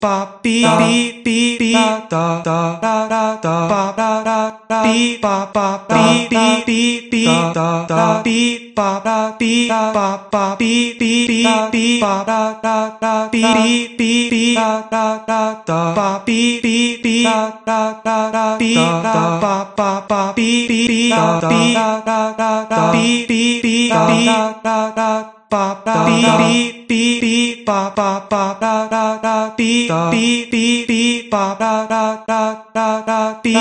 ba be be be be da da da da da ba da da da be ba ba be be be be da da be ba da be ba ba be be be be ba da da da be be be be da da da da ba be be be da da da da be da ba ba ba be be be da da da da da be be be da da da ba da be be be ba ba ba da da da be be be be ba da da da da da be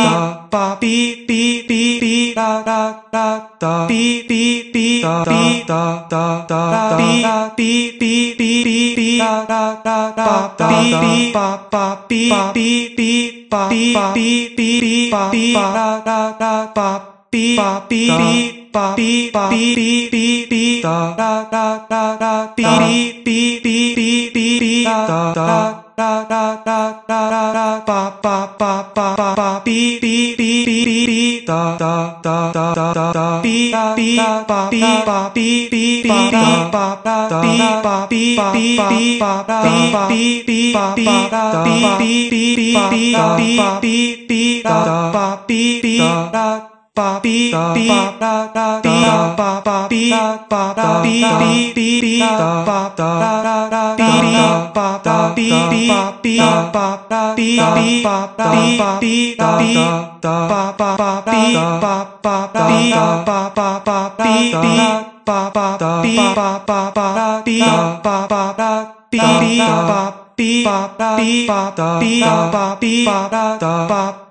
ba be be be be da da da da be be be da da da da be be be be be da da da da be be ba ba be be be ba be be be ba be da da da ba be be be ba be ba be be be be da da da da da be be be be be be da da da da da da da da ba ba ba ba ba ba be be be be be be da da da da da da da be be ba be ba be be be be ba da be ba be be be ba da be be ba be da be be be be be da be be da ba be be da ba be be da da be ba ba be ba da be be be be da ba da da da be ba da be be be ba da be be ba da be be da be da ba ba ba be ba ba da be ba ba ba be ba ba da be ba ba ba be ba ba da be ba be ba da be ba da be ba be ba da ba